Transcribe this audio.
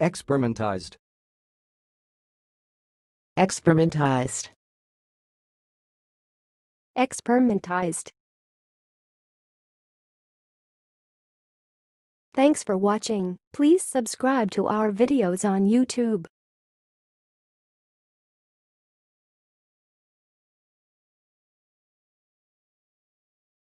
Experimentized. experimentized, experimentized. Thanks for watching. Please subscribe to our videos on YouTube.